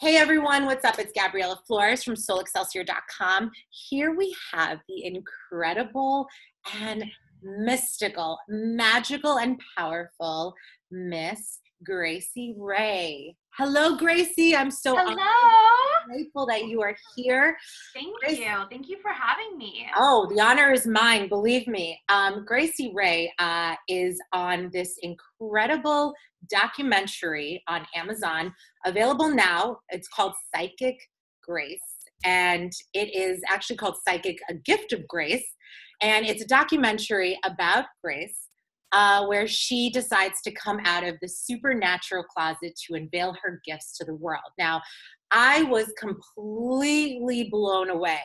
Hey everyone, what's up? It's Gabriella Flores from soulexcelsior.com. Here we have the incredible and mystical, magical, and powerful Miss Gracie Rae. Hello, Gracie. I'm so Hello. grateful that you are here. Thank Gracie. you. Thank you for having me. Oh, the honor is mine. Believe me. Um, Gracie Rae uh, is on this incredible documentary on Amazon, available now. It's called Psychic Grace, and it is actually called Psychic: A Gift of Grace, and it's a documentary about Grace uh, where she decides to come out of the supernatural closet to unveil her gifts to the world. Now, I was completely blown away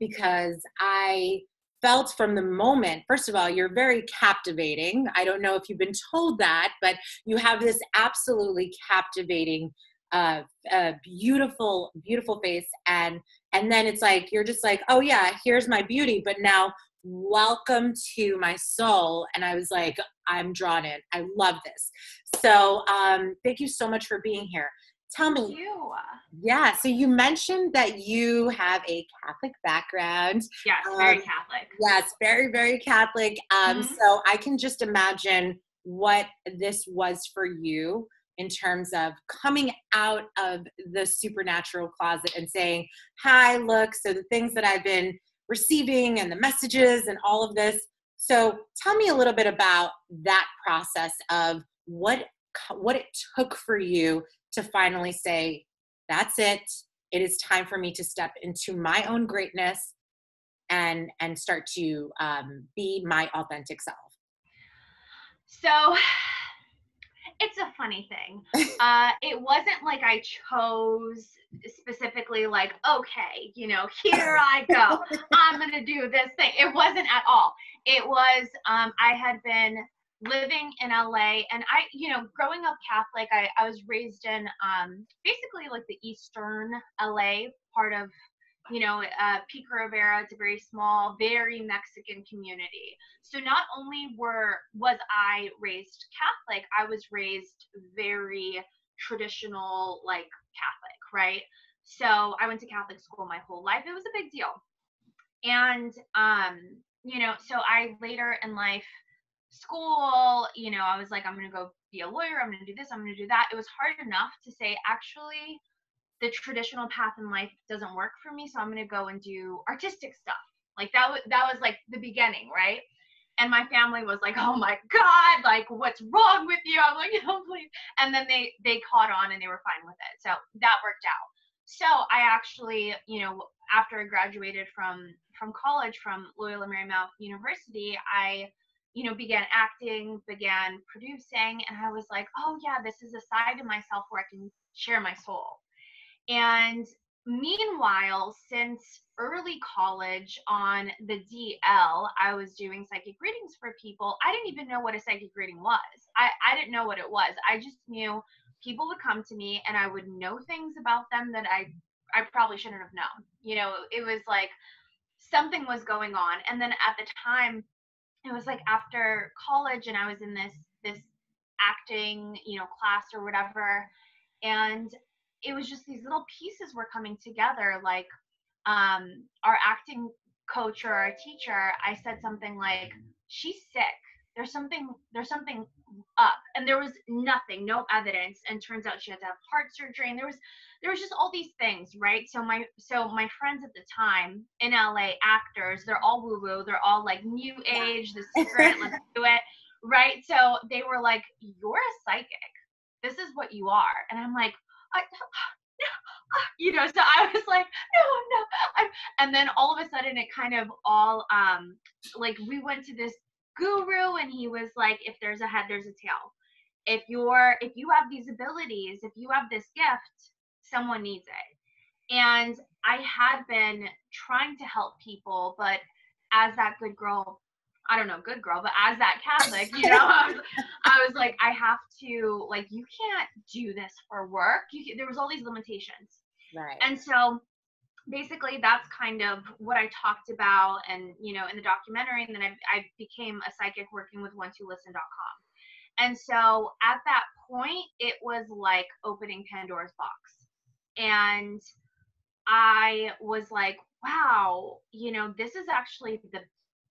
because I felt from the moment, first of all, you're very captivating. I don't know if you've been told that, but you have this absolutely captivating uh, uh, beautiful beautiful face and and then it's like you're just like oh yeah here's my beauty but now welcome to my soul. And i was like i'm drawn in. I love this. So um thank you so much for being here. Tell me. You. yeah so you mentioned that you have a catholic background. Yes um, very catholic. yes very very catholic. Um mm-hmm. so i can just imagine what this was for you in terms of coming out of the supernatural closet and saying hi look so the things that i've been receiving and the messages and all of this. So tell me a little bit about that process of what what it took for you to finally say, that's it. It is time for me to step into my own greatness and and start to um, be my authentic self. So funny thing. Uh, it wasn't like I chose specifically like, okay, you know, here I go. I'm gonna do this thing. It wasn't at all. It was um, I had been living in LA and I, you know, growing up Catholic, I, I was raised in um, basically like the eastern LA part of you know, uh, Pico Rivera, it's a very small, very Mexican community. So not only were was I raised Catholic, I was raised very traditional, like Catholic, right? So I went to Catholic school my whole life. It was a big deal. And um, you know, so I later in life school, you know, I was like, I'm gonna go be a lawyer, I'm gonna do this, I'm gonna do that. It was hard enough to say, actually, the traditional path in life doesn't work for me so i'm going to go and do artistic stuff. Like that was that was like the beginning right? And my family was like oh my god like what's wrong with you? I'm like no please. And then they they caught on and they were fine with it. So that worked out. So i actually you know after i graduated from from college from loyola marymount university i you know began acting began producing and i was like oh yeah this is a side of myself where i can share my soul and meanwhile, since early college on the DL, I was doing psychic readings for people. I didn't even know what a psychic reading was. I, I didn't know what it was. I just knew people would come to me and I would know things about them that I I probably shouldn't have known. You know, it was like something was going on. And then at the time, it was like after college and I was in this this acting, you know, class or whatever. And it was just these little pieces were coming together like um our acting coach or our teacher i said something like she's sick. There's something there's something up. And there was nothing no evidence. And turns out she had to have heart surgery. And there was there was just all these things right? So my so my friends at the time in la actors they're all woo woo they're all like new age. The secret let's do it. Right? So they were like you're a psychic. This is what you are. And i'm like I, you know, so I was like, no, no. I'm, and then all of a sudden it kind of all, um, like we went to this guru and he was like, if there's a head, there's a tail. If you're, if you have these abilities, if you have this gift, someone needs it. And I had been trying to help people, but as that good girl I don't know, good girl, but as that Catholic, you know, I was, I was like, I have to, like, you can't do this for work. You there was all these limitations. Right. And so basically that's kind of what I talked about and, you know, in the documentary. And then I, I became a psychic working with one two listen.com. And so at that point, it was like opening Pandora's box. and I was like, wow, you know, this is actually the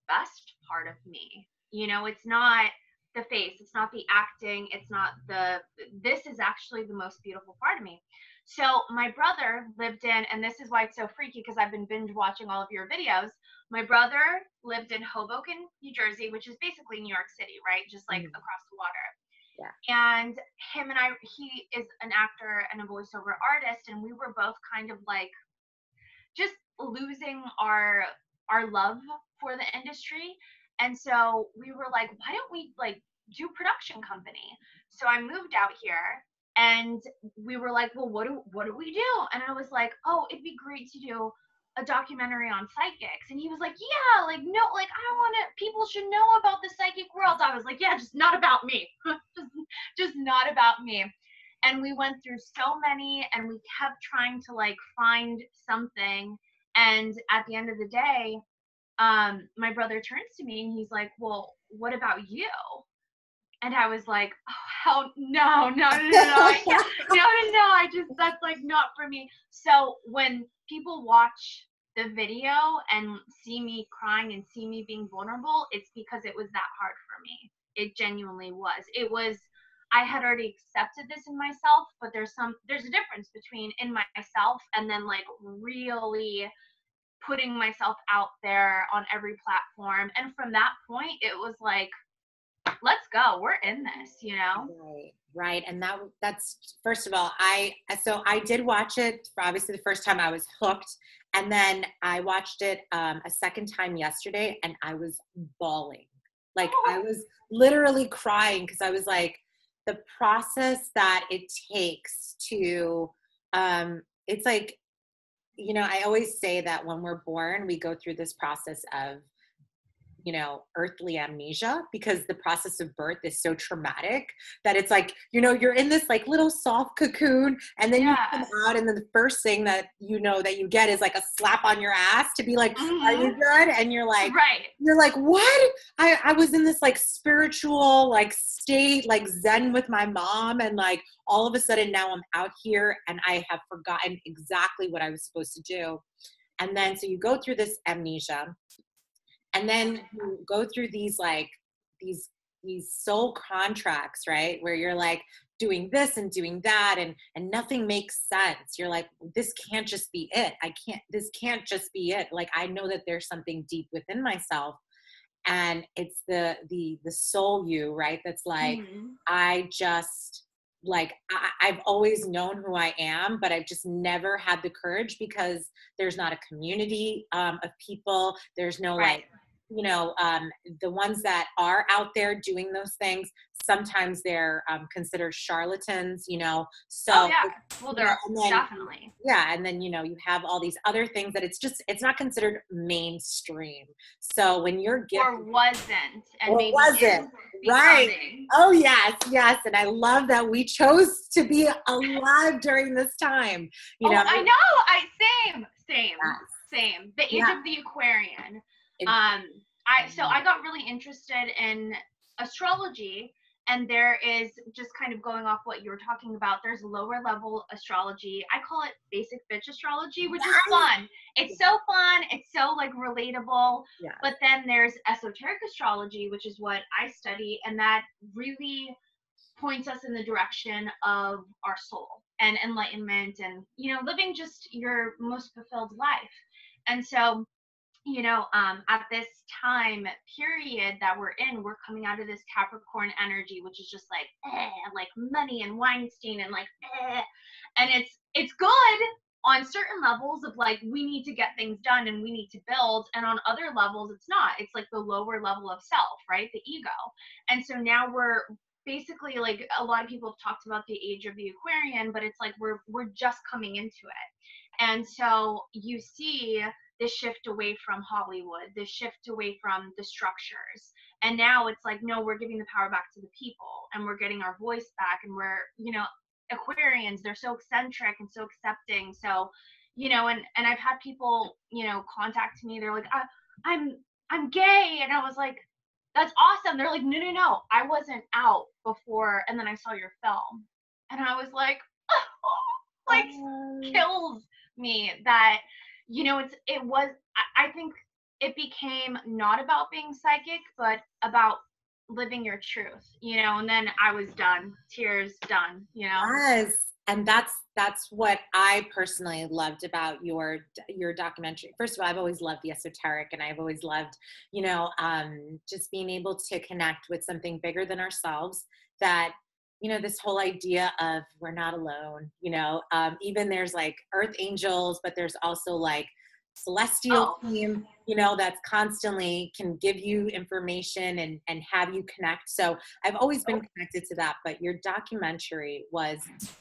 best part of me. You know, it's not the face, it's not the acting, it's not the, this is actually the most beautiful part of me. So my brother lived in, and this is why it's so freaky because I've been binge watching all of your videos. My brother lived in Hoboken, New Jersey, which is basically New York City, right? Just like mm-hmm. across the water. Yeah. And him and I, he is an actor and a voiceover artist, and we were both kind of like just losing our our love for the industry. And so we were like, why don't we like do production company? So I moved out here and we were like, well, what do what do we do? And I was like, oh, it'd be great to do a documentary on psychics. And he was like, yeah, like no, like I want to. People should know about the psychic world. I was like, yeah, just not about me, just just not about me. And we went through so many, and we kept trying to like find something. And at the end of the day, um, my brother turns to me and he's like, well, what about you? And I was like, oh, hell no, no, no, no, no, no, no, no, I just, that's like not for me. So when people watch the video and see me crying and see me being vulnerable, it's because it was that hard for me. It genuinely was. It was, I had already accepted this in myself, but there's some, there's a difference between in myself and then like really putting myself out there on every platform. And from that point, it was like, let's go we're in this you know right right and that that's first of all i so i did watch it for obviously the first time i was hooked and then i watched it um, a second time yesterday and i was bawling like oh. i was literally crying because i was like the process that it takes to um it's like you know i always say that when we're born we go through this process of you know earthly amnesia because the process of birth is so traumatic that it's like you know you're in this like little soft cocoon and then yeah. you come out and then the first thing that you know that you get is like a slap on your ass to be like mm-hmm. are you mm-hmm. good and you're like right you're like what I, I was in this like spiritual like state like zen with my mom and like all of a sudden now i'm out here and i have forgotten exactly what i was supposed to do and then so you go through this amnesia and then you go through these like these these soul contracts right where you're like doing this and doing that and and nothing makes sense you're like this can't just be it i can't this can't just be it like i know that there's something deep within myself and it's the the the soul you right that's like mm-hmm. i just like I, have always known who I am, but I've just never had the courage because there's not a community um, of people. There's no right. like you know um, the ones that are out there doing those things sometimes they're um, considered charlatans you know so oh, yeah. Well they're then, definitely. Yeah and then you know you have all these other things that it's just it's not considered mainstream. So when you're gifted, or wasn't and or wasn't. Right. oh yes yes and i love that we chose to be alive during this time you oh, know? I know i same same yes. same. The age yeah. of the aquarian um, I so I got really interested in astrology, and there is just kind of going off what you were talking about. There's lower level astrology. I call it basic bitch astrology, which is fun. It's so fun. It's so like relatable. Yeah. But then there's esoteric astrology, which is what I study, and that really points us in the direction of our soul and enlightenment and you know living just your most fulfilled life and so you know, um, at this time period that we're in, we're coming out of this Capricorn energy, which is just like, eh, like money and Weinstein and like, eh. and it's it's good on certain levels of like we need to get things done and we need to build, and on other levels it's not. It's like the lower level of self, right? The ego, and so now we're basically like a lot of people have talked about the age of the Aquarian, but it's like we're we're just coming into it, and so you see this shift away from Hollywood, this shift away from the structures. And now it's like, no, we're giving the power back to the people and we're getting our voice back. And we're, you know, Aquarians, they're so eccentric and so accepting. So, you know, and, and I've had people, you know, contact me. They're like, I, I'm, I'm gay. And I was like, that's awesome. They're like, no, no, no, I wasn't out before. And then I saw your film. And I was like, like, oh, kills me that you know it's it was I, think it became not about being psychic but about living your truth you know and then i was done tears done you know? Yes and that's that's what i personally loved about your your documentary. First of all i've always loved the esoteric and i've always loved you know um just being able to connect with something bigger than ourselves that you know this whole idea of we're not alone you know um even there's like earth angels but there's also like celestial oh. team you know that's constantly can give you information and and have you connect. So i've always been connected to that but your documentary was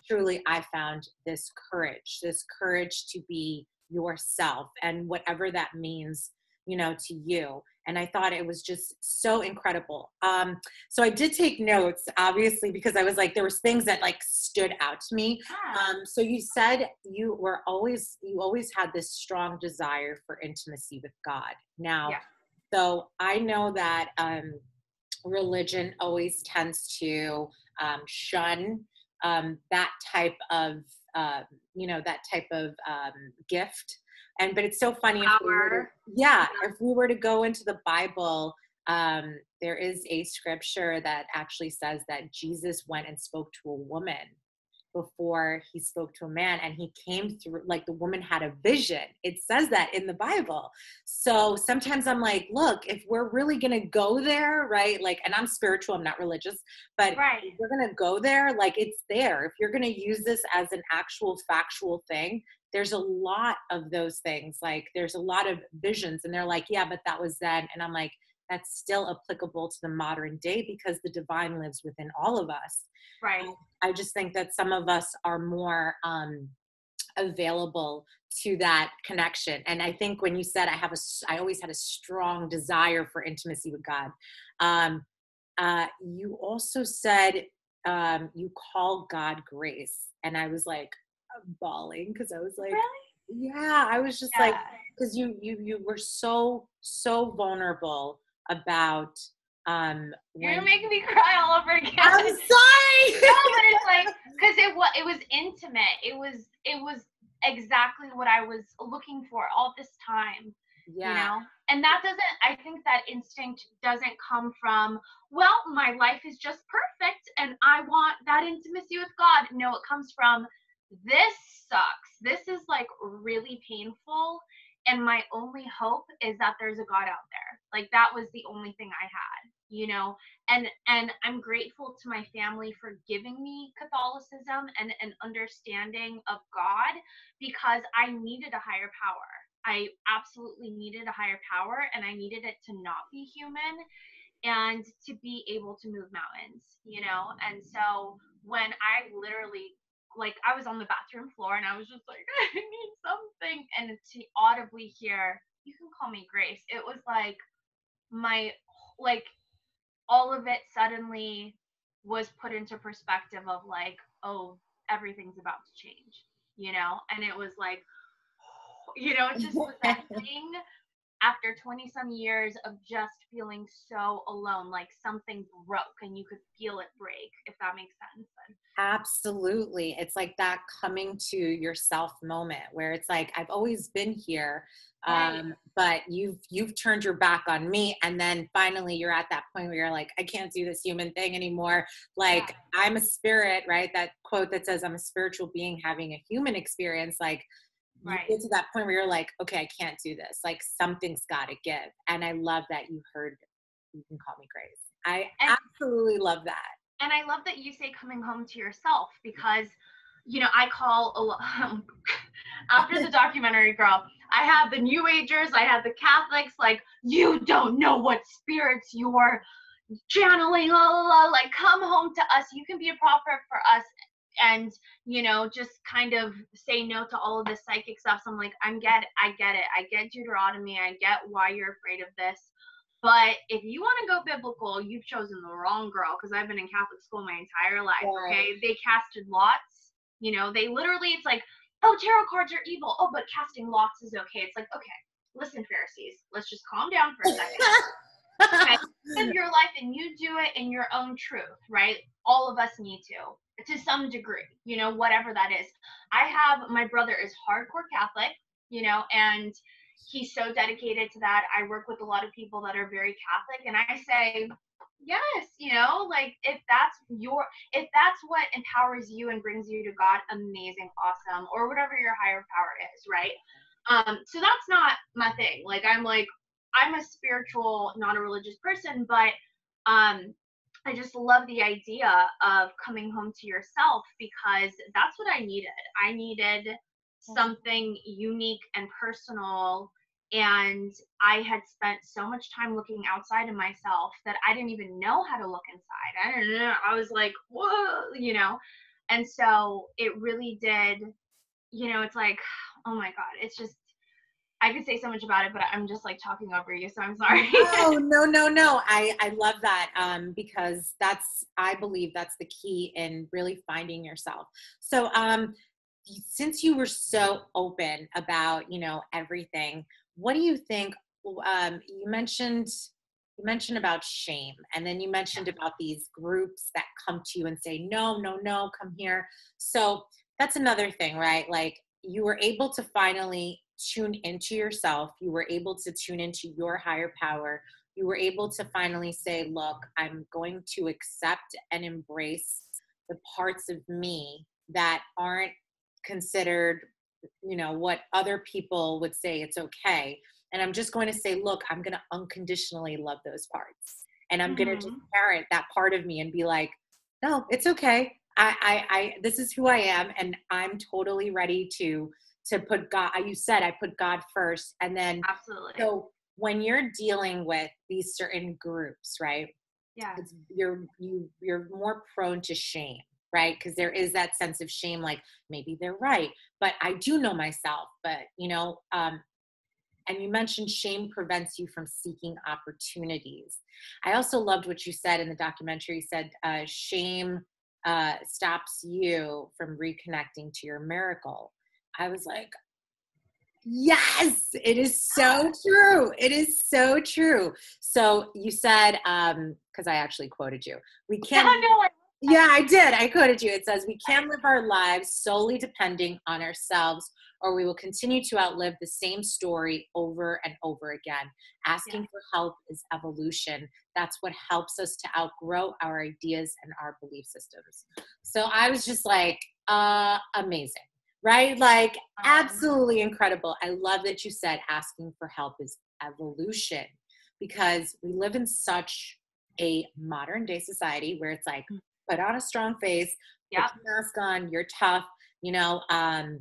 truly i found this courage this courage to be yourself and whatever that means you know to you and i thought it was just so incredible. Um so i did take notes obviously because i was like there was things that like stood out to me. Um so you said you were always you always had this strong desire for intimacy with god. Now yeah. so i know that um religion always tends to um, shun um, that type of uh, you know that type of um, gift and but it's so funny if we to, yeah if we were to go into the bible um, there is a scripture that actually says that jesus went and spoke to a woman before he spoke to a man and he came through like the woman had a vision. It says that in the bible. So sometimes i'm like look if we're really going to go there right like and i'm spiritual i'm not religious but right. if we're going to go there like it's there. If you're going to use this as an actual factual thing there's a lot of those things like there's a lot of visions and they're like yeah but that was then and i'm like that's still applicable to the modern day because the divine lives within all of us. Right. I just think that some of us are more um available to that connection and i think when you said i have a i always had a strong desire for intimacy with god um uh you also said um you call god grace and i was like bawling because I was like, really? yeah, I was just yeah. like, because you you you were so so vulnerable about um you're making me cry all over again i'm sorry no but it's like because it was it was intimate it was it was exactly what i was looking for all this time yeah. you know and that doesn't i think that instinct doesn't come from well my life is just perfect and i want that intimacy with god no it comes from this sucks. This is like really painful. And my only hope is that there's a God out there. Like that was the only thing I had, you know. And and I'm grateful to my family for giving me Catholicism and an understanding of God because I needed a higher power. I absolutely needed a higher power and I needed it to not be human and to be able to move mountains, you know? And so when I literally like I was on the bathroom floor and I was just like, I need something. And to audibly hear, you can call me Grace, it was like my, like, all of it suddenly was put into perspective of like, oh, everything's about to change, you know? And it was like, you know, just that thing after 20 some years of just feeling so alone, like something broke and you could feel it break, if that makes sense. Absolutely. It's like that coming to yourself moment where it's like, I've always been here. Right. Um, but you've you've turned your back on me and then finally you're at that point where you're like i can't do this human thing anymore like yeah. i'm a spirit right that quote that says i'm a spiritual being having a human experience like right. you get to that point where you're like, okay, I can't do this. Like something's got to give. And I love that you heard. You can call me Grace. I and, absolutely love that. And I love that you say coming home to yourself because, you know, I call after the documentary, girl, I have the New Agers, I have the Catholics. Like, you don't know what spirits you're channeling. La, la, la. Like, come home to us. You can be a prophet for us and you know just kind of say no to all of this psychic stuff so i'm like i'm get i get it i get deuteronomy i get why you're afraid of this but if you want to go biblical you've chosen the wrong girl because i've been in catholic school my entire life right. okay they casted lots you know? They literally it's like oh tarot cards are evil. Oh but casting lots is okay. It's like okay listen pharisees let's just calm down for a second. Okay, live your life and you do it in your own truth right? All of us need to to some degree, you know, whatever that is. I have my brother is hardcore Catholic, you know, and he's so dedicated to that. I work with a lot of people that are very Catholic, and I say, yes, you know, like if that's your, if that's what empowers you and brings you to God, amazing, awesome, or whatever your higher power is, right? Um, so that's not my thing. Like I'm like, I'm a spiritual, not a religious person, but um, I just love the idea of coming home to yourself because that's what I needed. I needed something unique and personal. And I had spent so much time looking outside of myself that I didn't even know how to look inside. I don't know. I was like, whoa, you know? And so it really did, you know, it's like, oh my God, it's just, I could say so much about it, but I'm just like talking over you, so I'm sorry. oh no, no, no. I I love that um, because that's I believe that's the key in really finding yourself. So um, since you were so open about you know everything, what do you think? Um, you mentioned you mentioned about shame, and then you mentioned about these groups that come to you and say, "No, no, no, come here." So that's another thing, right? Like you were able to finally tune into yourself. You were able to tune into your higher power. You were able to finally say, Look, I'm going to accept and embrace the parts of me that aren't considered, you know, what other people would say it's okay. And I'm just going to say, Look, I'm going to unconditionally love those parts. And I'm mm-hmm. going to just parent that part of me and be like, No, it's okay. I, I, I, this is who I am, and I'm totally ready to to put God, you said I put God first. And then, absolutely. So when you're dealing with these certain groups, right? Yeah. you're, you, you're more prone to shame, right? Because there is that sense of shame, like maybe they're right, but I do know myself, but you know, um, and you mentioned shame prevents you from seeking opportunities. I also loved what you said in the documentary. You said uh, shame uh, stops you from reconnecting to your miracle. I was like, yes, it is so true. It is so true. So you said, um, because I actually quoted you, we can't. Yeah, I did. I quoted you. It says, We can't live our lives solely depending on ourselves, or we will continue to outlive the same story over and over again. Asking yeah. for help is evolution. That's what helps us to outgrow our ideas and our belief systems. So I was just like, uh, amazing right? Like, uh-huh. absolutely incredible. I love that you said asking for help is evolution because we live in such a modern day society where it's like, mm. Put on a strong face, yeah. put your mask on, you're tough, you know, um,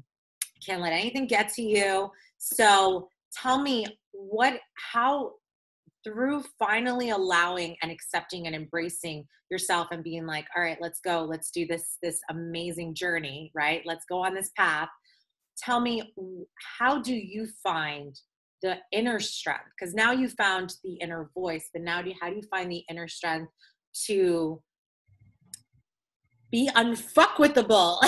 can't let anything get to you. So tell me what, how through finally allowing and accepting and embracing yourself and being like all right let's go let's do this this amazing journey right let's go on this path tell me how do you find the inner strength because now you found the inner voice but now do you, how do you find the inner strength to be unfuckwithable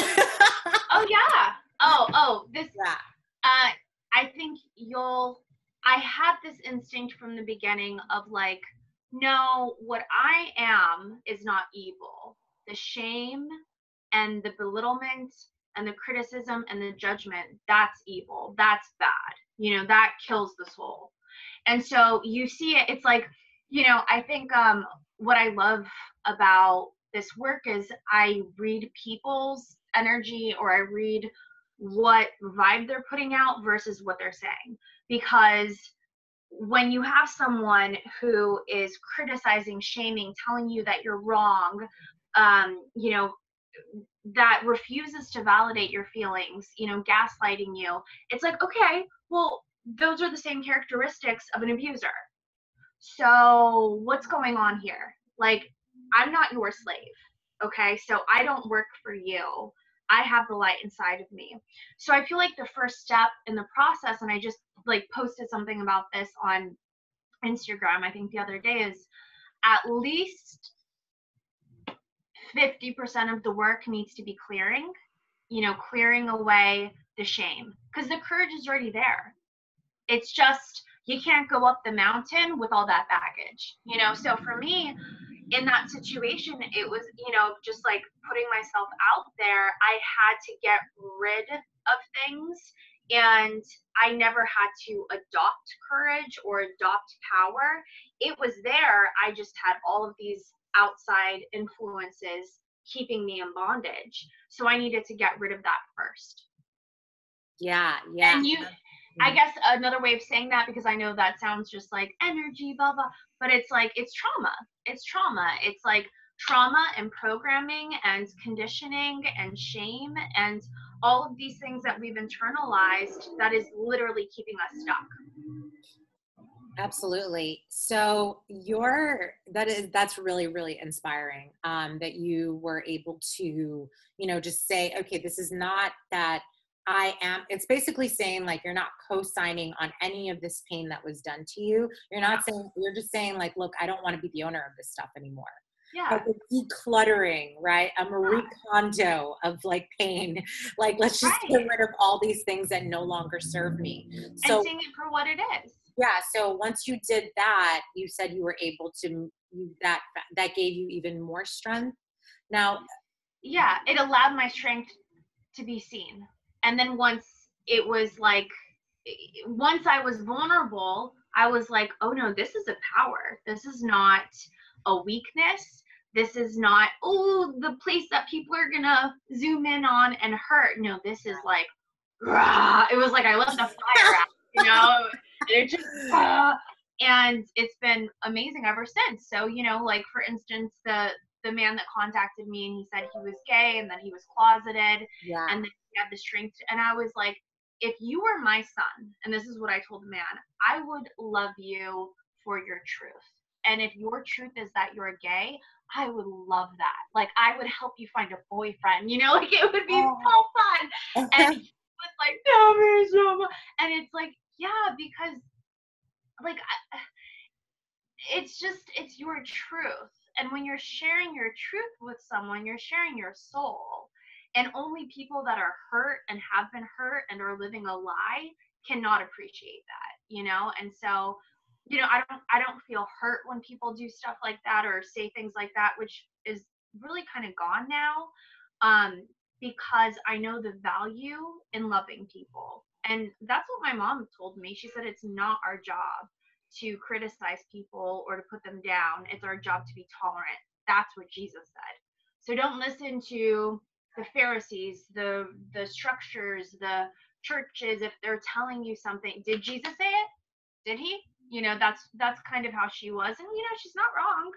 oh yeah oh oh this yeah. uh i think you'll I had this instinct from the beginning of like, no, what I am is not evil. The shame and the belittlement and the criticism and the judgment, that's evil. That's bad. You know, that kills the soul. And so you see it, it's like, you know, I think um, what I love about this work is I read people's energy or I read what vibe they're putting out versus what they're saying. Because when you have someone who is criticizing shaming telling you that you're wrong um, you know that refuses to validate your feelings you know gaslighting you it's like okay well those are the same characteristics of an abuser. So what's going on here? Like i'm not your slave okay so i don't work for you I have the light inside of me. So I feel like the first step in the process, and I just like posted something about this on Instagram, I think the other day, is at least 50% of the work needs to be clearing, you know, clearing away the shame because the courage is already there. It's just, you can't go up the mountain with all that baggage, you know? So for me, in that situation, it was, you know, just like putting myself out there, I had to get rid of things and I never had to adopt courage or adopt power. It was there. I just had all of these outside influences keeping me in bondage. So I needed to get rid of that first. Yeah, yeah. And you, I guess another way of saying that, because I know that sounds just like energy, blah, blah, but it's like, it's trauma. It's trauma. It's like trauma and programming and conditioning and shame and all of these things that we've internalized that is literally keeping us stuck. Absolutely. So your that is that's really really inspiring um, that you were able to you know just say okay this is not that I am, it's basically saying like you're not co signing on any of this pain that was done to you. You're not saying, you're just saying, like, look, I don't want to be the owner of this stuff anymore. Yeah. Like decluttering, right? A Marie Kondo of like pain. Like, let's just right. get rid of all these things that no longer serve me. So, and seeing it for what it is. Yeah. So once you did that, you said you were able to, that, that gave you even more strength. Now, yeah, it allowed my strength to be seen and then once it was like once i was vulnerable i was like oh no this is a power. This is not a weakness. This is not oh the place that people are gonna zoom in on and hurt. No this is like rah. it was like i left the fire out you know? It just uh, and it's been amazing ever since. So you know like for instance the the man that contacted me and he said he was gay and that he was closeted yeah. and then he had the strength and I was like if you were my son and this is what I told the man I would love you for your truth and if your truth is that you're gay I would love that like I would help you find a boyfriend you know like it would be oh. so fun and he was like so and it's like yeah because like I, it's just it's your truth and when you're sharing your truth with someone, you're sharing your soul. And only people that are hurt and have been hurt and are living a lie cannot appreciate that, you know? And so, you know, I don't I don't feel hurt when people do stuff like that or say things like that, which is really kind of gone now. Um, because I know the value in loving people. And that's what my mom told me. She said it's not our job to criticize people or to put them down. It's our job to be tolerant. That's what Jesus said. So don't listen to the Pharisees, the the structures, the churches if they're telling you something. Did Jesus say it? Did he? You know, that's that's kind of how she was and you know, she's not wrong.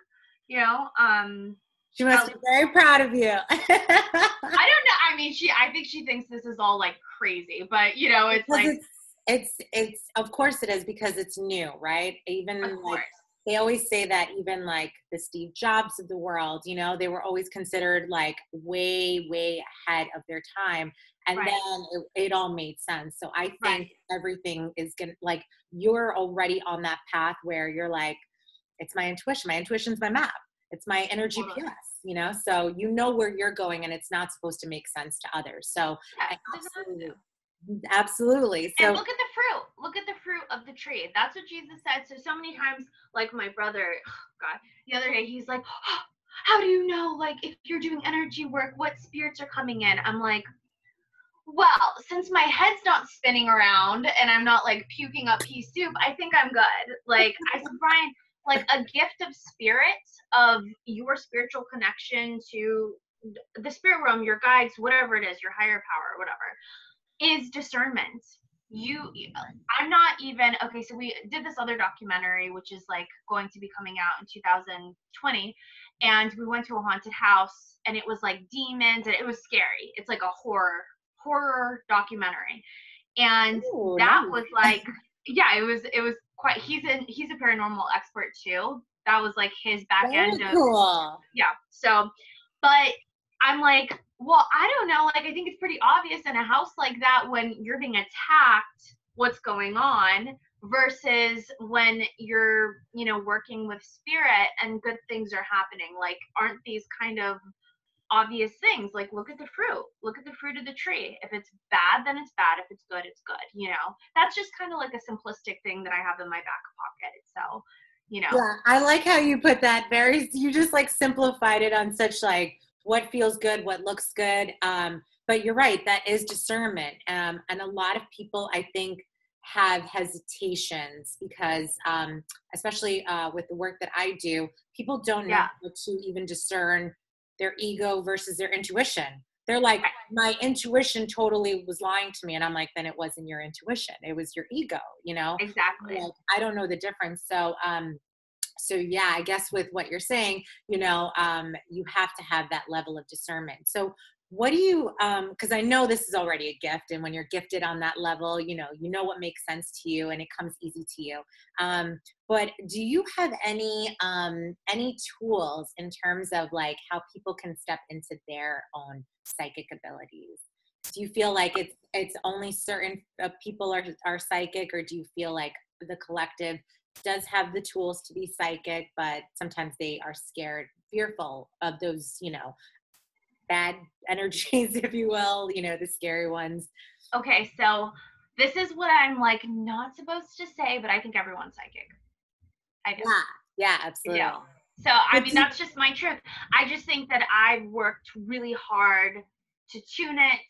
You know, um she must be very proud of you. I don't know. I mean, she I think she thinks this is all like crazy, but you know, it's like it's it's it's of course it is because it's new, right? Even like they always say that even like the Steve Jobs of the world, you know, they were always considered like way, way ahead of their time. And right. then it, it, all made sense. So I think right. everything is gonna like you're already on that path where you're like, it's my intuition. My intuition's my map. It's my energy totally. PS, you know. So you know where you're going, and it's not supposed to make sense to others. So yeah, absolutely. So and look at the fruit. Look at the fruit of the tree. That's what Jesus said. So so many times, like my brother, oh God, the other day, he's like, oh, "How do you know, like, if you're doing energy work, what spirits are coming in?" I'm like, "Well, since my head's not spinning around and I'm not like puking up pea soup, I think I'm good." Like I said, Brian, like a gift of spirit of your spiritual connection to the spirit realm, your guides, whatever it is, your higher power, whatever is discernment. You mm-hmm. i'm not even okay so we did this other documentary which is like going to be coming out in 2020 and we went to a haunted house and it was like demons and it was scary. It's like a horror horror documentary. And Ooh, that nice. was like yeah it was it was quite he's in he's a paranormal expert too. That was like his back Very end of cool. yeah so but i'm like well, I don't know. Like, I think it's pretty obvious in a house like that when you're being attacked, what's going on versus when you're, you know, working with spirit and good things are happening. Like, aren't these kind of obvious things? Like, look at the fruit. Look at the fruit of the tree. If it's bad, then it's bad. If it's good, it's good. You know, that's just kind of like a simplistic thing that I have in my back pocket. So, you know. Yeah, I like how you put that. Very, you just like simplified it on such like what feels good, what looks good. Um, but you're right, that is discernment. Um, and a lot of people, I think, have hesitations because, um, especially uh, with the work that I do, people don't know Yeah. how to even discern their ego versus their intuition. They're like, my intuition totally was lying to me. And I'm like, then it wasn't your intuition, it was your ego, you know? Exactly. like i don't know the difference so um so yeah i guess with what you're saying you know um you have to have that level of discernment. So what do you um because i know this is already a gift and when you're gifted on that level you know you know what makes sense to you and it comes easy to you. Um but do you have any um any tools in terms of like how people can step into their own psychic abilities? Do you feel like it's it's only certain uh, people are are psychic or do you feel like the collective does have the tools to be psychic but sometimes they are scared fearful of those you know bad energies if you will you know the scary ones Okay, so this is what I'm like not supposed to say, but I think everyone's psychic. I do. yeah yeah absolutely Yeah. So I mean that's just my truth. I just think that I've worked really hard to tune it.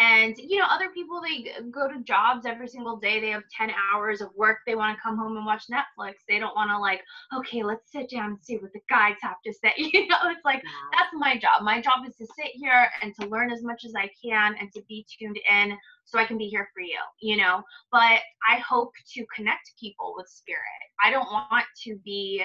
And you know, other people they go to jobs every single day. They have 10 hours of work. They want to come home and watch Netflix. They don't want to like, okay, let's sit down and see what the guides have to say. You know, it's like that's my job. My job is to sit here and to learn as much as I can and to be tuned in so I can be here for you, you know. But I hope to connect people with spirit. I don't want to be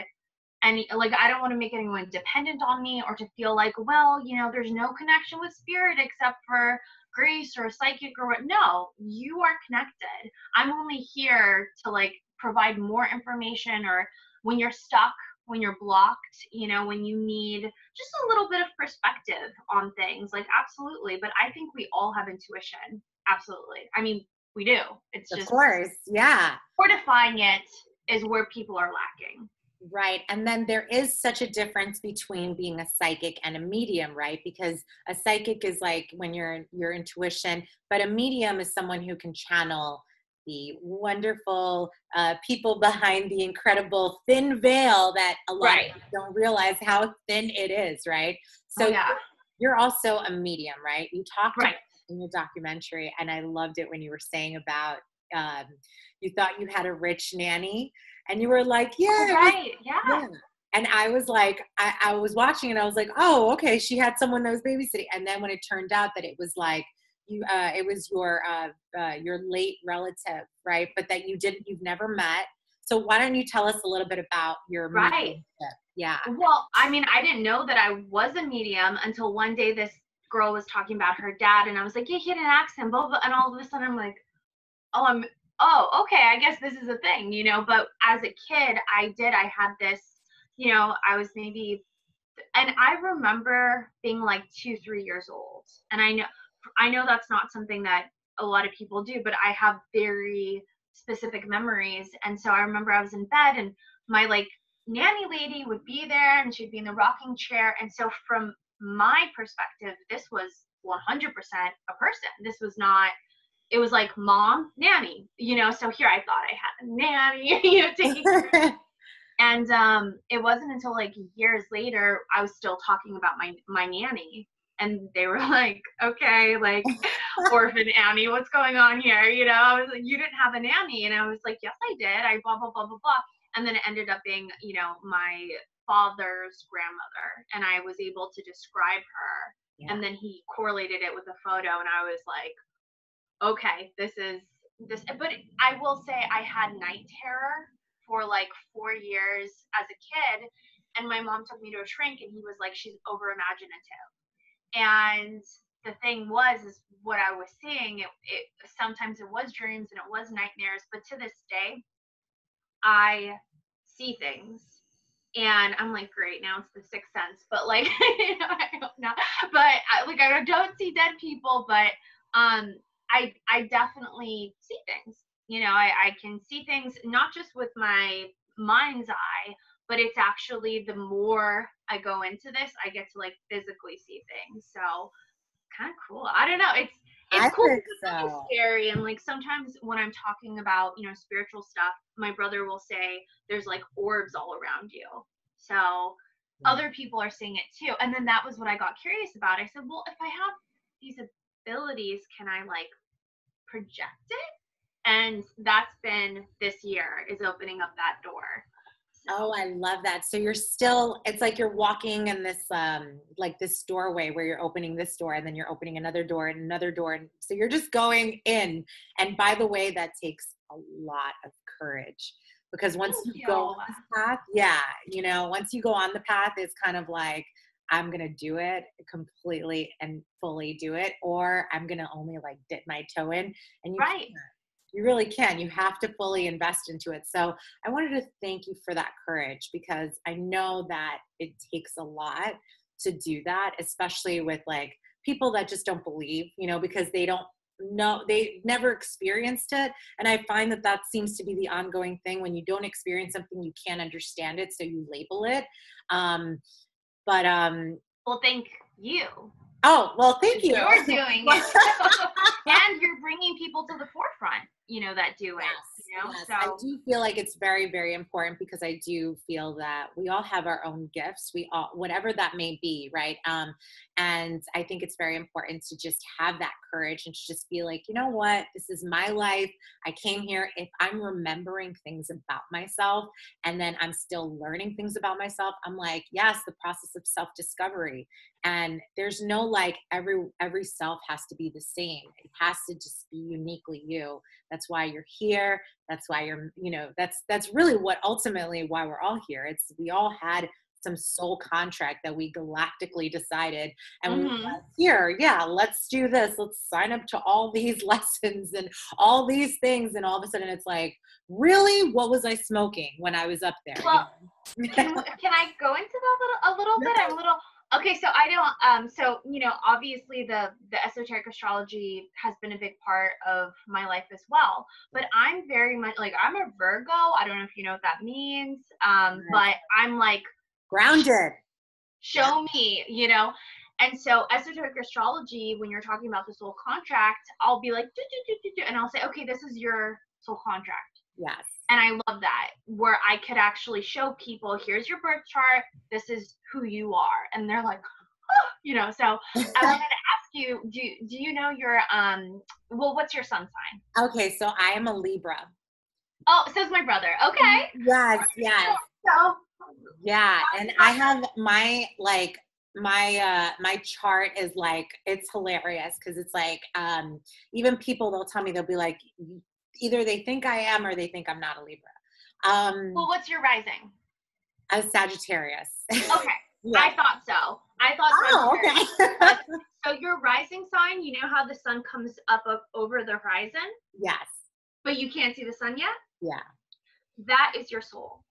any like I don't want to make anyone dependent on me or to feel like, well, you know, there's no connection with spirit except for grace or a psychic or what. No, you are connected. I'm only here to like provide more information or when you're stuck when you're blocked, you know, when you need just a little bit of perspective on things, like absolutely. But I think we all have intuition. Absolutely. I mean, we do. It's of just Of course yeah fortifying it is where people are lacking. Right. And then there is such a difference between being a psychic and a medium, right? Because a psychic is like when you're your intuition, but a medium is someone who can channel the wonderful uh, people behind the incredible thin veil that a lot Right. of people don't realize how thin it is, right? So So yeah, you're also a medium, right? You talked right. in your documentary, and I loved it when you were saying about um, you thought you had a rich nanny, and you were like, "Yeah, Right. Yeah. yeah. And I was like, I, I was watching and I was like, oh, okay, she had someone that was babysitting. And then when it turned out that it was like you, uh, it was your uh, uh, your late relative, right? But that you didn't, you've never met. So why don't you tell us a little bit about your Right. Yeah. Well, I mean, I didn't know that I was a medium until one day this girl was talking about her dad, and I was like, yeah, he had an accent, blah, blah, and all of a sudden I'm like, oh, I'm, oh, okay, I guess this is a thing, you know. But as a kid, I did, I had this, you know, I was maybe, and I remember being like two, three years old, and I know, I know that's not something that a lot of people do, but I have very specific memories, and so I remember I was in bed and my like nanny lady would be there and she'd be in the rocking chair. And so, from my perspective, this was 100% a person. This was not, it was like mom, nanny, you know. So, here I thought I had a nanny, you know, taking care of and um, it wasn't until like years later I was still talking about my my nanny, and they were like, "Okay, like orphan Annie, what's going on here?" You know, I was like, "You didn't have a nanny," and I was like, "Yes, I did. I blah blah blah blah blah." And then it ended up being, you know, my father's grandmother, and I was able to describe her, Yeah. and then he correlated it with a photo, and I was like, "Okay, this is this." But I will say, I had night terror for like four years as a kid and my mom took me to a shrink and he was like she's over imaginative and the thing was is what i was seeing it, it sometimes it was dreams and it was nightmares but to this day i see things and i'm like great now it's the sixth sense but like i don't know but I, like i don't see dead people but um i i definitely see things you know I, I can see things not just with my mind's eye but it's actually the more i go into this i get to like physically see things so kind of cool i don't know it's it's I cool because it's so. scary and like sometimes when i'm talking about you know spiritual stuff my brother will say there's like orbs all around you so Yeah. other people are seeing it too and then that was what i got curious about i said well if i have these abilities can i like project it and that's been this year is opening up that door Oh, I love that. So you're still it's like you're walking in this um like this doorway where you're opening this door and then you're opening another door and another door and so you're just going in. And by the way, that takes a lot of courage because once Thank you go on this path, yeah, you know, once you go on the path, it's kind of like I'm gonna do it completely and fully do it, or I'm gonna only like dip my toe in. And you Right. can't. You really can. You have to fully invest into it. So I wanted to thank you for that courage because I know that it takes a lot to do that, especially with like people that just don't believe, you know, because they don't know, they never experienced it. And I find that that seems to be the ongoing thing. When you don't experience something, you can't understand it. So you label it. Um, but, um, well thank you. Oh, well, thank you. you're doing it. And you're bringing people to the forefront you know that do it Yes, you know yes. so I do feel like it's very, very important because I do feel that we all have our own gifts. We all, whatever that may be, right? Um, and I think it's very important to just have that courage and to just be like, you know what, this is my life. I came here. If I'm remembering things about myself and then I'm still learning things about myself, I'm like, yes, the process of self discovery. And there's no like every every self has to be the same. It has to just be uniquely you that's why you're here that's why you're you know that's that's really what ultimately why we're all here. It's we all had some soul contract that we galactically decided and we were Mhm. like, here yeah let's do this. Let's sign up to all these lessons and all these things. And all of a sudden it's like really? What was i smoking when i was up there? Well, can, can I go into that a little, a little bit? I'm a little okay. So I don't. Um. So you know, obviously the the esoteric astrology has been a big part of my life as well. But I'm very much like I'm a Virgo. I don't know if you know what that means. Um. But I'm like grounded show me, you know. And so esoteric astrology, when you're talking about the soul contract, I'll be like, "Do, do, do, do, do," and I'll say, okay, this is your soul contract. Yes And I love that where I could actually show people, here's your birth chart, this is who you are. And they're like, "Oh," you know, so I wanted to ask you, do do you know your um well what's your sun sign? okay so i am a libra Oh, says my brother. Okay. yes yes So Yeah, and I have my like my uh my chart is like it's hilarious because it's like um even people they'll tell me they'll be like either they think I am or they think I'm not a Libra. Um well what's your rising? a Sagittarius. Okay. Yeah. I thought so. I thought Oh, okay. So your rising sign, you know how the sun comes up, up over the horizon, yes. but you can't see the sun yet? Yeah. That is your soul.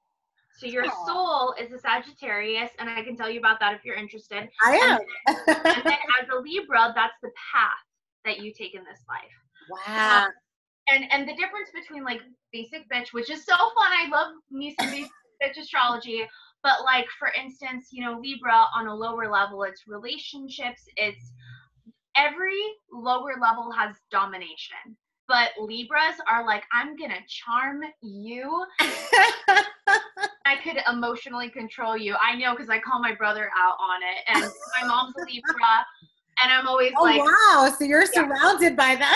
So your Aw. soul is a Sagittarius, and I can tell you about that if you're interested. I am. And then as a Libra, that's the path that you take in this life. wow. And and the difference between like basic bitch, which is so fun. I love me some basic bitch astrology. But like for instance, you know, Libra on a lower level, it's relationships, it's every lower level has domination. But Libras are like, I'm gonna charm you. I could emotionally control you. I know because I call my brother out on it, and my mom's a Libra, and I'm always oh like, wow. So you're surrounded by them.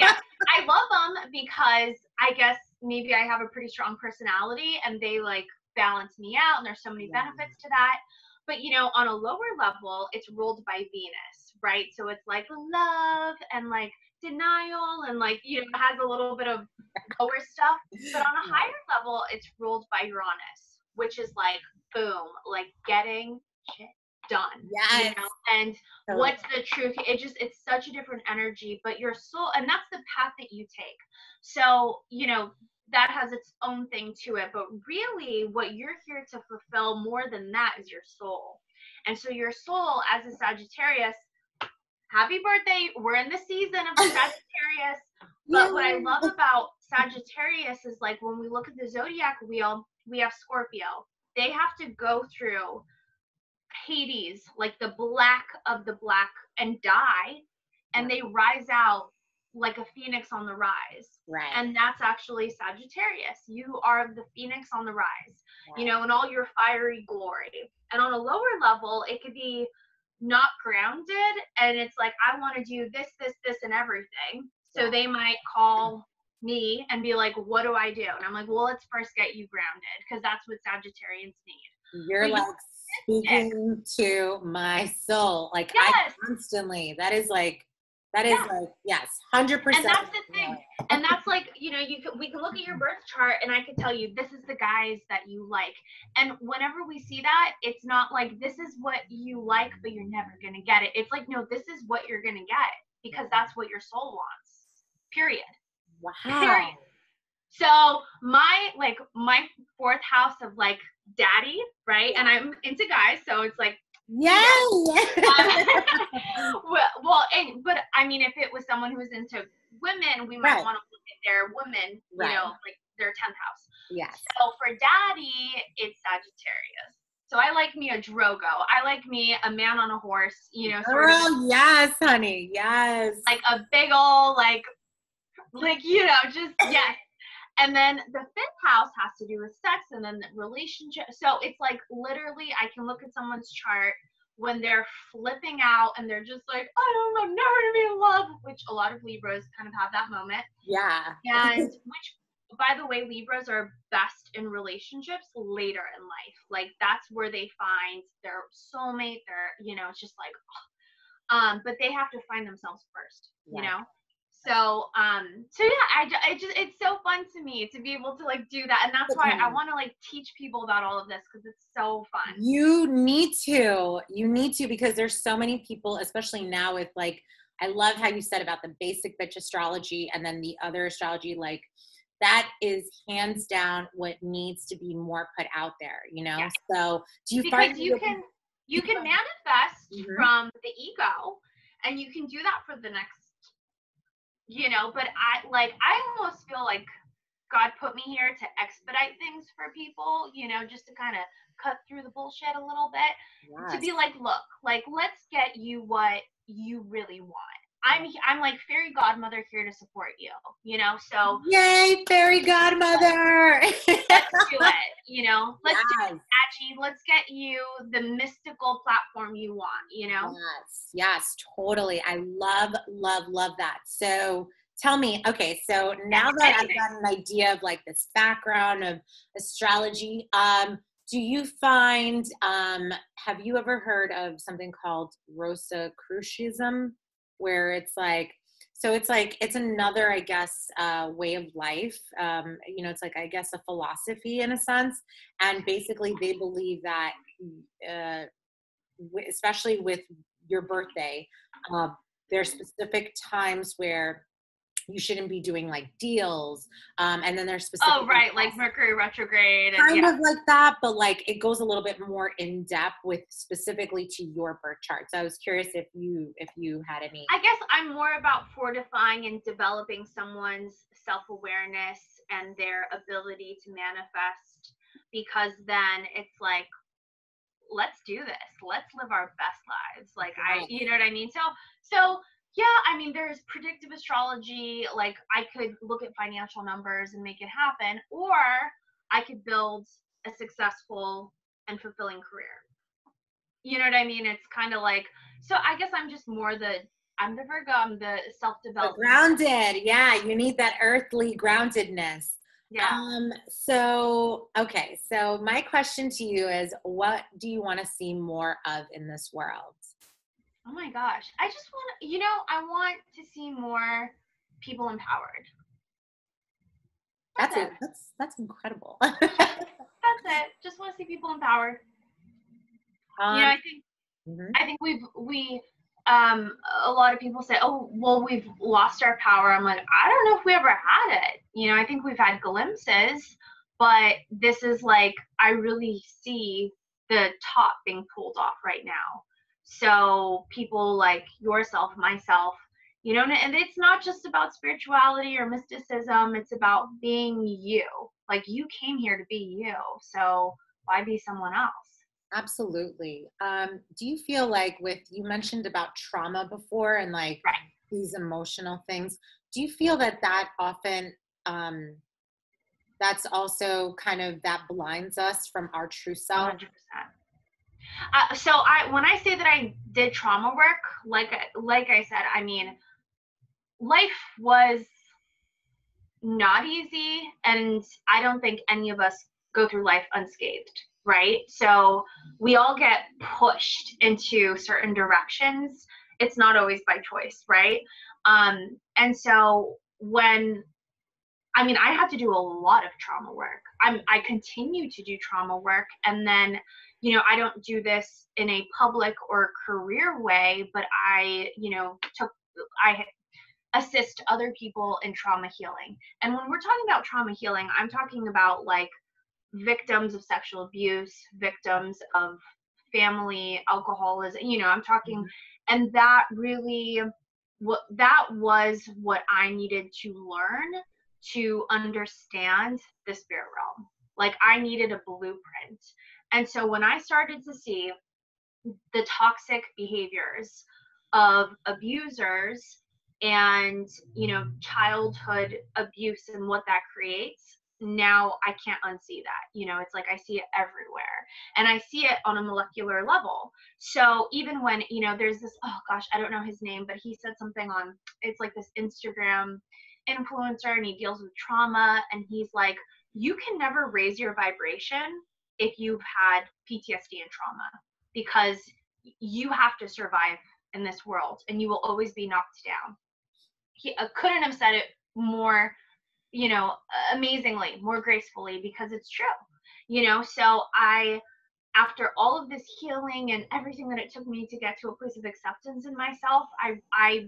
I love them because I guess maybe I have a pretty strong personality, and they like balance me out, and there's so many Yeah. benefits to that. But you know, on a lower level, it's ruled by Venus, right? So it's like love and like denial, and like you know, it has a little bit of lower stuff. But on a higher level, it's ruled by Uranus, which is like boom, like getting shit done. You know? And So- what's the truth? It just it's such a different energy, but your soul and that's the path that you take. So, you know, that has its own thing to it, but really what you're here to fulfill more than that is your soul. And so your soul as a Sagittarius, happy birthday. We're in the season of the Sagittarius. But what I love about Sagittarius is like when we look at the zodiac wheel, we have Scorpio. They have to go through Hades, like the black of the black, and die. and they rise out like a phoenix on the rise. Right. And that's actually Sagittarius. You are the phoenix on the rise, you know, in all your fiery glory. And on a lower level, it could be not grounded and it's like, I want to do this, this, this, and everything. So Yeah. they might call me and be like, What do I do? And I'm like, Well, let's first get you grounded because that's what Sagittarians need. You're you like speaking to my soul. Like I constantly. That is like that is Yeah. like yes, hundred percent. And that's the thing. And that's like, you know, you can, we can look at your birth chart and I could tell you this is the guys that you like. And whenever we see that, it's not like this is what you like, but you're never going to get it. It's like, no, this is what you're going to get because that's what your soul wants. Period. Wow. Period. So my like my fourth house of like daddy, right? And I'm into guys, so it's like Yay! well, well, and but I mean, if it was someone who was into women, we might Right. want to look at their women, you Right. know, like their tenth house. yes. So for daddy, it's Sagittarius. So I like me a Drogo. I like me a man on a horse, you know, sort of Girl, yes, honey. Yes. like a big ol' like, like you know, just yes. And then the fifth house has to do with sex and then the relationship. So it's like literally, I can look at someone's chart when they're flipping out and they're just like, I don't, I'm never gonna be in love, which a lot of Libras kind of have that moment. yeah. And which, by the way, Libras are best in relationships later in life. Like that's where they find their soulmate. Their, you know, it's just like, um, but they have to find themselves first. You know. So, um, so yeah, I, I just, it's so fun to me to be able to like do that, and that's why I Mhm. want to like teach people about all of this because it's so fun. You need to. You need to because there's so many people, especially now with like, I love how you said about the basic bitch astrology and then the other astrology. Like, that is hands down what needs to be more put out there, you know? Yeah. So, do you because find you can you can Mhm. manifest Mhm. from the ego and you can do that for the next you know but i like i almost feel like god put me here to expedite things for people you know just to kind of cut through the bullshit a little bit to be like look like let's get you what you really want i'm i'm like fairy godmother here to support you you know so Yay, fairy godmother. let's do it you know let's do yes. Patchy, let's get you the mystical platform you want, you know? Yes, yes, totally. I love, love, love that. So tell me, okay, so now that I've got an idea of like this background of astrology, um, do you find um have you ever heard of something called Rosicrucianism where it's like so it's like it's another i guess uh, way of life um, you know it's like i guess a philosophy in a sense. And basically they believe that uh, w- especially with your birthday uh, there's specific times where you shouldn't be doing like deals um, and then there's specific Oh, right, like Mercury retrograde. And, kind yeah. of like that but like it goes a little bit more in depth with specifically to your birth chart so i was curious if you if you had any I guess I'm more about fortifying and developing someone's self awareness and their ability to manifest because then it's like, let's do this. Let's live our best lives. Like, I, you know what I mean? So, so yeah, I mean, there's predictive astrology. Like, I could look at financial numbers and make it happen, or I could build a successful and fulfilling career. You know what I mean? It's kind of like, so I guess I'm just more the, I'm the Virgo, I'm the self The development. grounded yeah you need that earthly groundedness Yeah. um so okay so my question to you is what do you want to see more of in this world Oh my gosh. I just want to, you know, I want to see more people empowered. that's That's it it. that's that's incredible That's it. Just want to see people empowered. um, you know, I think mhm. I think we've we um a lot of people say, "Oh, well, we've lost our power." I'm like, I don't know if we ever had it. You know, I think we've had glimpses, but this is like I really see the top being pulled off right now. So people like yourself, myself, you know, and- it's not just about spirituality or mysticism. It's about being you. Like you came here to be you. So why be someone else? absolutely um do you feel like with you mentioned about trauma before and like Right. these emotional things do you feel that that often um, that's also kind of that blinds us from our true self 100%. Uh, so I when I say that I did trauma work, like like I said, I mean life was not easy and I don't think any of us go through life unscathed, right? So we all get pushed into certain directions. It's not always by choice, right? Um and so when I mean, I had to do a lot of trauma work. I'm I continue to do trauma work and then you know, I don't do this in a public or career way, but I, you know, took, I assist other people in trauma healing. And when we're talking about trauma healing, I'm talking about like victims of sexual abuse, victims of family alcoholism, you know, I'm talking, mm-hmm. and that really, what that was what I needed to learn to understand the spirit realm. Like I needed a blueprint. And so when I started to see the toxic behaviors of abusers and, you know, childhood abuse and what that creates, now I can't unsee that. You know, it's like I see it everywhere and I see it on a molecular level. So even when, you know, there's this, oh gosh, I don't know his name, but he said something on, it's like this Instagram influencer and he deals with trauma and he's like, you can never raise your vibration if you've had PTSD and trauma because you have to survive in this world and you will always be knocked down. He uh, couldn't have said it more, you know, amazingly, more gracefully because it's true. You know, so I after all of this healing and everything that it took me to get to a place of acceptance in myself, I I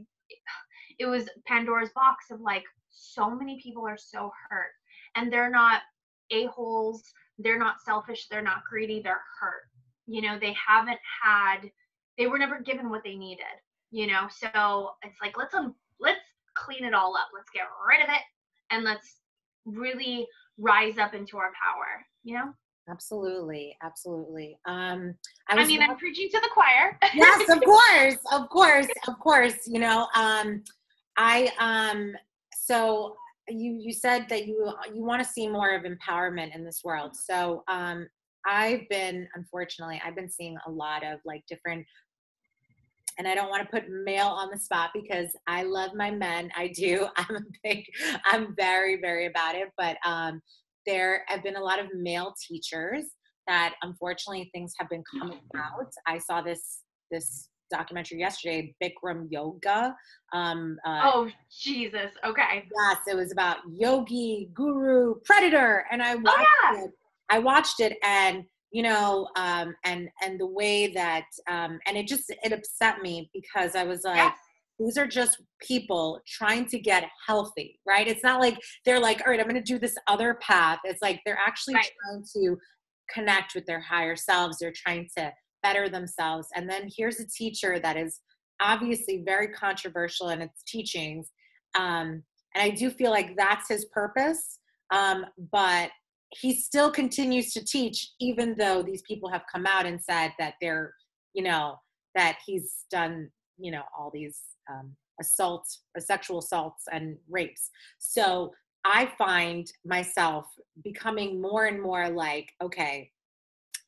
it was Pandora's box of like so many people are so hurt and they're not a-holes they're not selfish they're not greedy they're hurt. You know they haven't had they were never given what they needed you know? So it's like let's um let's clean it all up. Let's get rid of it and let's really rise up into our power you know? Absolutely absolutely. Um i, I mean i'm preaching to the choir. Yes of course of course of course you know um i um so you you said that you you want to see more of empowerment in this world. So um i've been unfortunately i've been seeing a lot of like different and i don't want to put male on the spot because i love my men i do i'm a big i'm very very about it but um there have been a lot of male teachers that unfortunately things have been coming out. I saw this this documentary yesterday, Bikram Yoga. Um, uh, oh Jesus! Okay. Yes, it was about yogi, guru, predator, and I oh, watched oh, yeah. it. I watched it, and you know, um, and and the way that, um, and it just it upset me because I was like. Yes. These are just people trying to get healthy, right? It's not like they're like, all right, I'm going to do this other path. It's like they're actually right. trying to connect with their higher selves. They're trying to better themselves. And then here's a teacher that is obviously very controversial in its teachings. Um, and I do feel like that's his purpose. Um, but he still continues to teach, even though these people have come out and said that they're, you know, that he's done, you know, all these um, assaults, uh, sexual assaults, and rapes. So I find myself becoming more and more like, okay,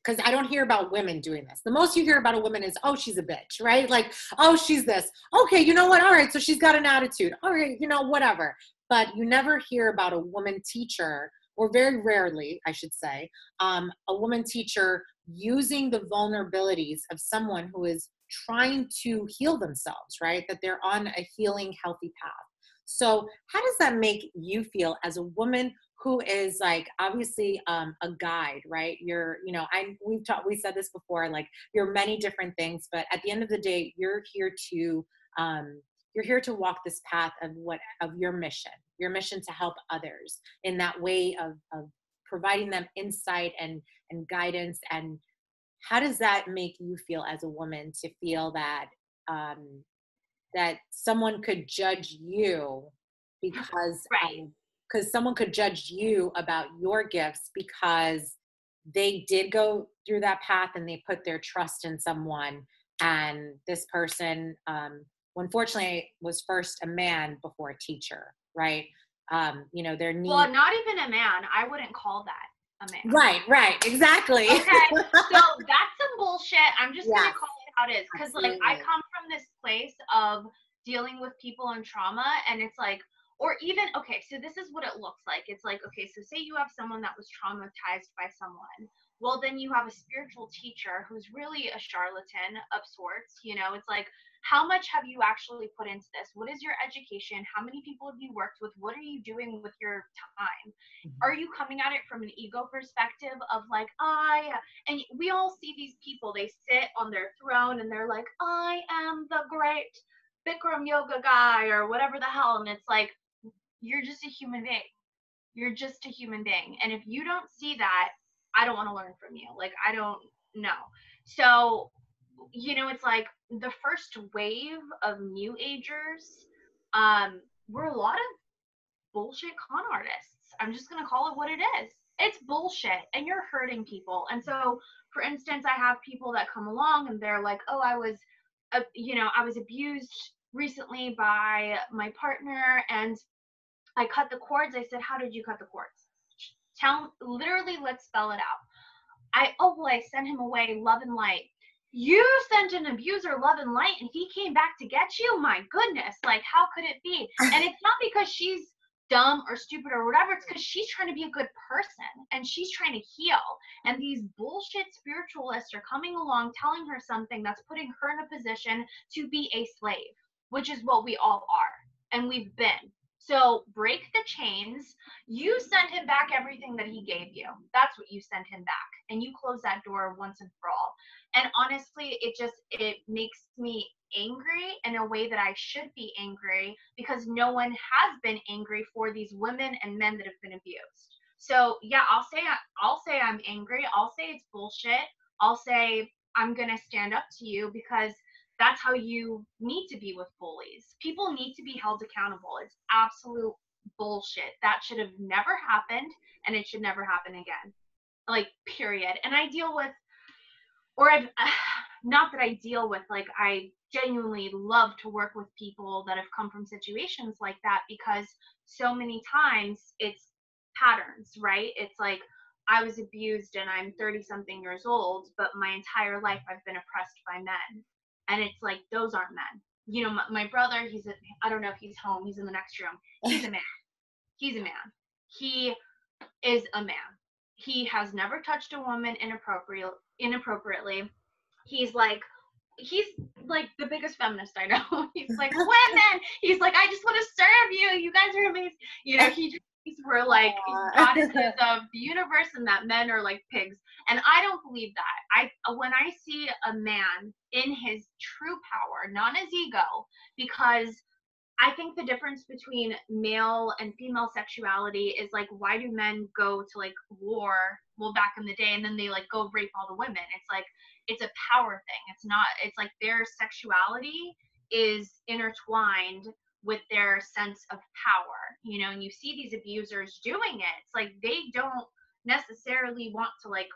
because I don't hear about women doing this. The most you hear about a woman is, oh, she's a bitch, right? Like, oh, she's this. Okay, you know what? All right, so she's got an attitude. All right, you know, whatever. But you never hear about a woman teacher, or very rarely, I should say, um, a woman teacher using the vulnerabilities of someone who is trying to heal themselves, right? That they're on a healing, healthy path. So, how does that make you feel as a woman who is like obviously um, a guide right? You're you know i we've talked we said this before like you're many different things but at the end of the day you're here to um, you're here to walk this path of what of your mission your mission to help others in that way of, of providing them insight and and guidance. And how does that make you feel as a woman to feel that um, that someone could judge you because right because someone could judge you about your gifts because they did go through that path and they put their trust in someone and this person um, unfortunately was first a man before a teacher, right? Um, you know, their need. Well, not even a man. I wouldn't call that a man. Right, right, exactly. Okay, so that's some bullshit. I'm just gonna call it how it is because, like, I come from this place of dealing with people and trauma, and it's like, or even okay, so this is what it looks like. It's like, okay, so say you have someone that was traumatized by someone. Well, then you have a spiritual teacher who's really a charlatan of sorts. You know, it's like, how much have you actually put into this? What is your education? How many people have you worked with? What are you doing with your time? Mm-hmm. Are you coming at it from an ego perspective of like, I, and we all see these people, they sit on their throne and they're like, I am the great Bikram yoga guy or whatever the hell. And it's like, you're just a human being. You're just a human being. And if you don't see that, I don't want to learn from you. Like, I don't know. So, you know, it's like the first wave of new agers um, were a lot of bullshit con artists. I'm just going to call it what it is. It's bullshit and you're hurting people. And so, for instance, I have people that come along and they're like, oh, I was, uh, you know, I was abused recently by my partner and I cut the cords. I said, how did you cut the cords? Tell, literally, let's spell it out. I, oh, well, I sent him away, love and light. You sent an abuser love and light and he came back to get you? My goodness, like, how could it be? And it's not because she's dumb or stupid or whatever, it's because she's trying to be a good person and she's trying to heal. And these bullshit spiritualists are coming along telling her something that's putting her in a position to be a slave, which is what we all are and we've been. So break the chains. You send him back everything that he gave you. That's what you send him back. And you close that door once and for all. And honestly, it just it makes me angry in a way that I should be angry because no one has been angry for these women and men that have been abused. So yeah, I'll say I'll say I'm angry. I'll say it's bullshit. I'll say I'm gonna stand up to you because that's how you need to be with bullies. People need to be held accountable. It's absolute bullshit. That should have never happened and it should never happen again. Like, period. And I deal with, or I've, not that I deal with, like, I genuinely love to work with people that have come from situations like that because so many times it's patterns, right? It's like, I was abused and I'm 30 something years old, but my entire life I've been oppressed by men and it's like those aren't men. You know my, my brother he's a, i don't know if he's home he's in the next room. He's a man. He's a man. He is a man. He has never touched a woman inappropriate inappropriately. He's like he's like the biggest feminist i know. He's like women! He's like i just want to serve you. You guys are amazing. You know he just we're like goddesses of the universe and that men are like pigs. And i don't believe that. I uh, when i see a man in his true power not his ego because i think the difference between male and female sexuality is like why do men go to like war well back in the day and then they like go rape all the women? It's like it's a power thing. It's not it's like their sexuality is intertwined with their sense of power you know and you see these abusers doing it it's like they don't necessarily want to like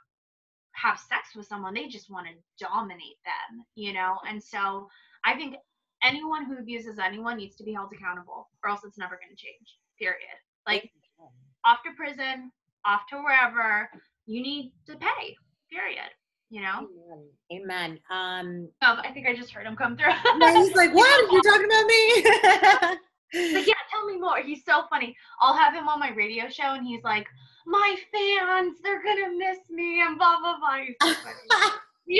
have sex with someone they just want to dominate them you know and so i think anyone who abuses anyone needs to be held accountable or else it's never going to change period. Like off to prison off to wherever you need to pay period you know Amen. Um, um, i think i just heard him come through he's like, what? You're talking about me? Like, yeah, tell me more. He's so funny. I'll have him on my radio show, and he's like, my fans, they're gonna miss me, and blah blah blah. He's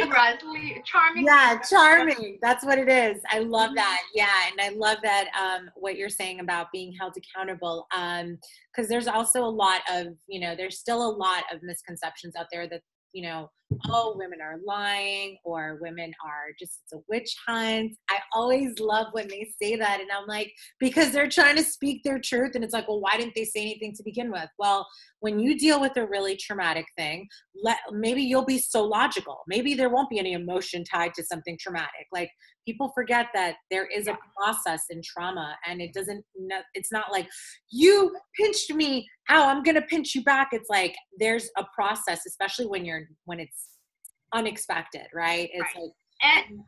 so charming. yeah, charming. That's what it is. I love Mhm. that. Yeah, and I love that um, what you're saying about being held accountable. Because there's also a lot of, you know, there's still a lot of misconceptions out there that, you know, oh, women are lying or women are just it's a witch hunt. I always love when they say that, and I'm like, because they're trying to speak their truth, and it's like, well, why didn't they say anything to begin with? Well, when you deal with a really traumatic thing, let maybe you'll be so logical. Maybe there won't be any emotion tied to something traumatic. Like people forget that there is Yeah. a process in trauma, and it doesn't, it's not like you pinched me. How I'm gonna pinch you back. It's like there's a process, especially when you're when it's unexpected, right? It's Right. like And um,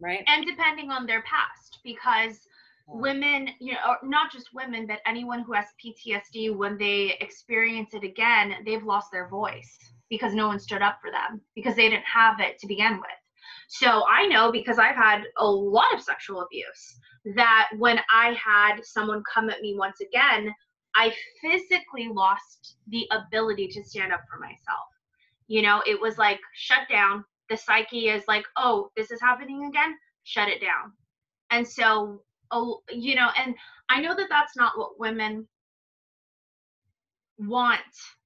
right and depending on their past because women you know not just women but anyone who has ptsd when they experience it again they've lost their voice because no one stood up for them because they didn't have it to begin with so i know because i've had a lot of sexual abuse that when i had someone come at me once again i physically lost the ability to stand up for myself you know it was like shut down the psyche is like oh this is happening again shut it down and so oh, you know, and I know that that's not what women want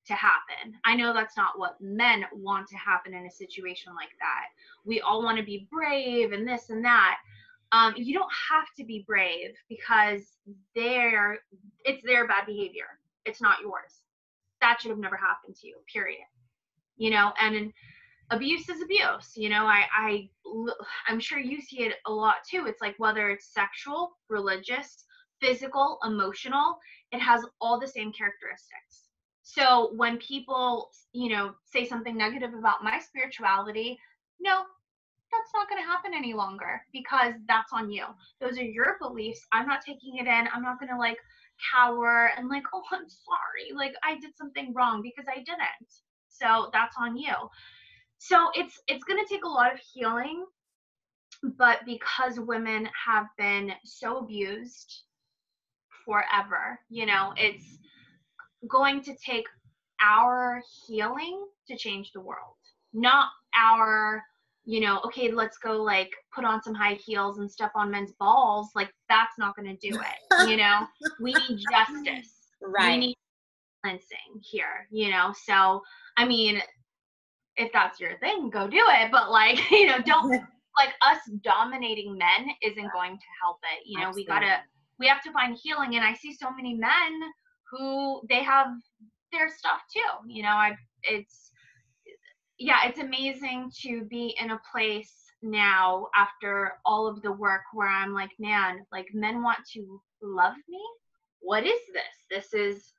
to happen. I know that's not what men want to happen in a situation like that. We all want to be brave and this and that. Um, you don't have to be brave because they're it's their bad behavior. It's not yours. That should have never happened to you. Period. You know, and abuse is abuse you know i i i'm sure you see it a lot too it's like whether it's sexual religious physical emotional it has all the same characteristics. So when people you know say something negative about my spirituality no that's not going to happen any longer because that's on you. Those are your beliefs i'm not taking it in i'm not going to like cower and like oh i'm sorry like i did something wrong because i didn't so that's on you. So it's it's going to take a lot of healing but because women have been so abused forever you know it's going to take our healing to change the world not our you know okay let's go like put on some high heels and step on men's balls. Like that's not going to do it you know? We need justice. Right. we need cleansing here you know? So i mean if that's your thing, go do it. But like, you know, don't like us dominating men isn't going to help it. You know, Absolutely. we gotta we have to find healing. And I see so many men who they have their stuff too. You know, I it's yeah, it's amazing to be in a place now after all of the work where I'm like, man, like men want to love me. What is this? This is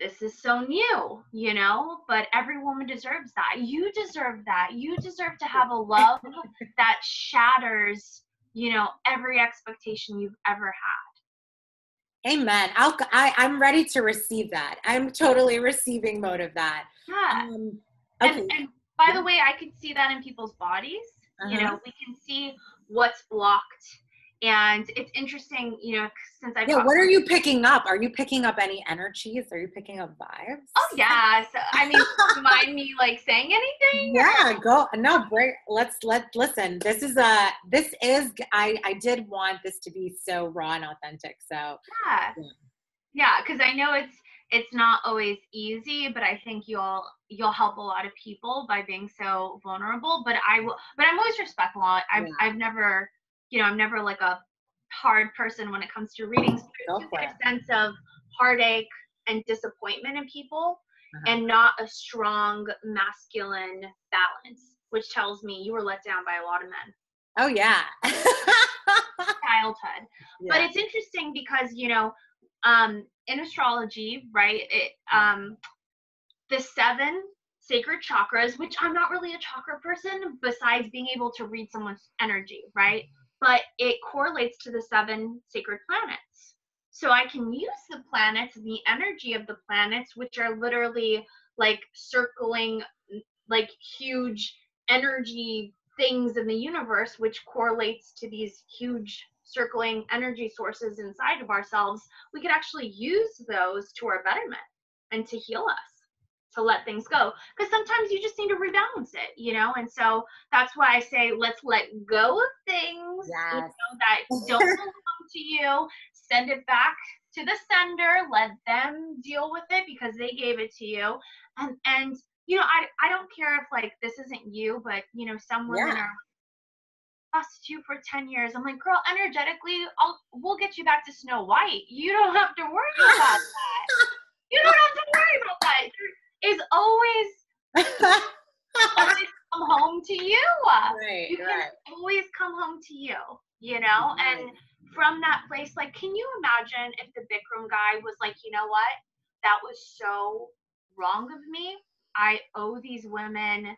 this is so new, you know, but every woman deserves that. You deserve that. You deserve to have a love that shatters, you know, every expectation you've ever had. Amen. I'll, I, I'm ready to receive that. I'm totally receiving mode of that. Yeah. Um, okay. and, and by the way, I can see that in people's bodies. Uh-huh. You know, we can see what's blocked and it's interesting you know since i yeah what are you picking up? Are you picking up any energies? Are you picking up vibes? Oh yeah so i mean mind me like saying anything? Yeah go no break let's let listen this is a this is i i did want this to be so raw and authentic so. Yeah. Yeah. Because yeah, i know it's it's not always easy but i think you'll you'll help a lot of people by being so vulnerable but i will but i'm always respectful. I've, yeah. I've never you know, I'm never like a hard person when it comes to readings. There's a sense of heartache and disappointment in people uh-huh. and not a strong masculine balance, which tells me you were let down by a lot of men. Oh yeah. childhood. Yeah. But it's interesting because, you know, um, in astrology, right, it um the seven sacred chakras, which I'm not really a chakra person besides being able to read someone's energy, right? But it correlates to the seven sacred planets. So I can use the planets, the energy of the planets, which are literally like circling like huge energy things in the universe, which correlates to these huge circling energy sources inside of ourselves. We could actually use those to our betterment and to heal us to let things go because sometimes you just need to rebalance it you know? And so that's why i say let's let go of things yes. you know, that don't belong to you send it back to the sender let them deal with it because they gave it to you. And and you know i i don't care if like this isn't you but you know some women yeah. are prostitute for 10 years. I'm like girl energetically i'll we'll get you back to snow white. You don't have to worry about that. You don't have to worry about that is always always come home to you. Right, you can right. always come home to you, you know? Right. And from that place, like, can you imagine if the Bikram guy was like, you know what? That was so wrong of me. I owe these women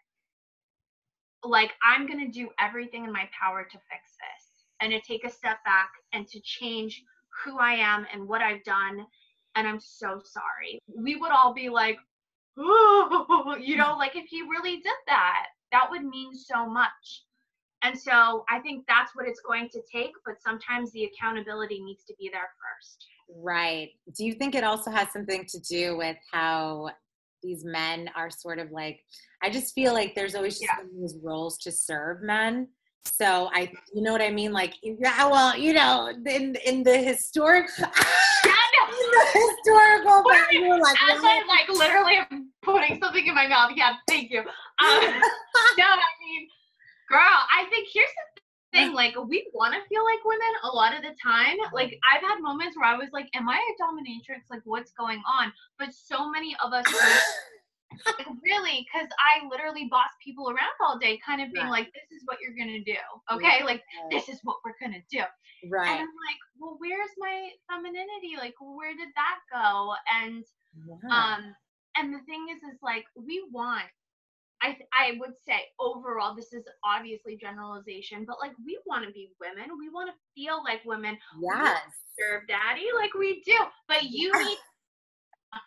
like I'm going to do everything in my power to fix this and to take a step back and to change who I am and what I've done. And I'm so sorry. We would all be like, you know, mm-hmm. like if he really did that, that would mean so much. And so I think that's what it's going to take, but sometimes the accountability needs to be there first. Right. Do you think it also has something to do with how these men are sort of like I just feel like there's always just yeah. these roles to serve men. So I mm-hmm. you know what I mean? Like yeah, well, you know, in in the historic the historical like, as I like literally putting something in my mouth. Yeah, thank you. Um, no, I mean, girl, I think here's the thing like we want to feel like women a lot of the time. Like i've had moments where i was like am i a dominatrix? Like what's going on? But so many of us like, really because i literally boss people around all day kind of being right. like this is what you're gonna do okay? Like this is what we're gonna do. Right. And i'm like well where's my femininity? Like where did that go? And yeah. um and the thing is is like we want I I would say overall, this is obviously generalization, but like we want to be women. We want to feel like women. Yes. Serve daddy like we do. But you yes. need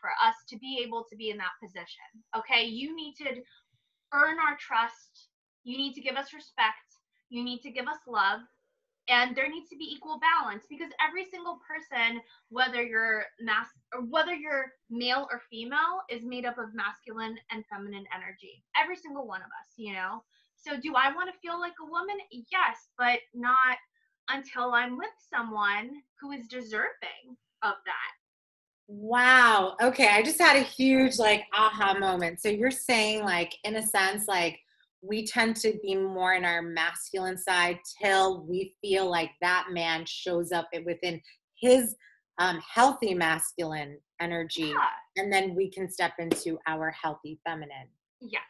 for us to be able to be in that position. Okay. You need to earn our trust. You need to give us respect. You need to give us love and there needs to be equal balance because every single person whether you're mass or whether you're male or female is made up of masculine and feminine energy every single one of us you know? So do i want to feel like a woman? Yes but not until i'm with someone who is deserving of that. Wow okay i just had a huge like aha moment. So you're saying like in a sense like we tend to be more in our masculine side till we feel like that man shows up within his um, healthy masculine energy yeah. and then we can step into our healthy feminine. Yes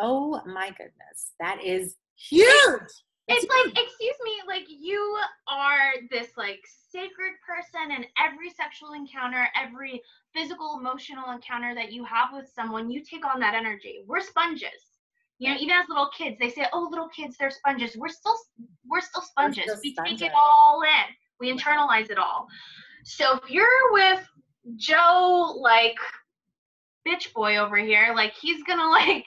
oh my goodness. That is huge! It's like excuse me like you are this like sacred person and every sexual encounter every physical emotional encounter that you have with someone. You take on that energy. We're sponges you know, even as little kids, they say, "Oh, little kids, they're sponges." We're still we're still sponges. We're still we sponges. take it all in. We internalize it all. So if you're with Joe, like bitch boy over here, like he's gonna like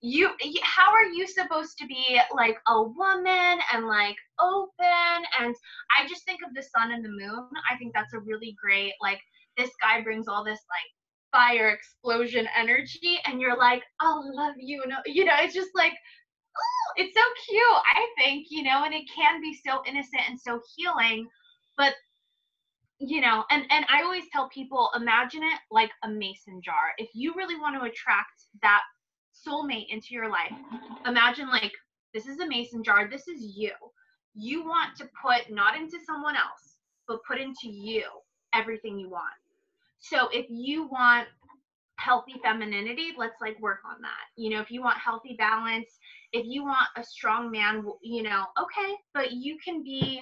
you. How are you supposed to be like a woman and like open? And I just think of the sun and the moon. I think that's a really great like. This guy brings all this like fire explosion energy and you're like i'll love you and you know it's just like oh, it's so cute i think you know and it can be so innocent and so healing but you know and and i always tell people imagine it like a mason jar. If you really want to attract that soulmate into your life imagine like this is a mason jar this is you. You want to put not into someone else but put into you everything you want so if you want healthy femininity, let's like work on that. You know, if you want healthy balance, if you want a strong man, you know, okay, but you can be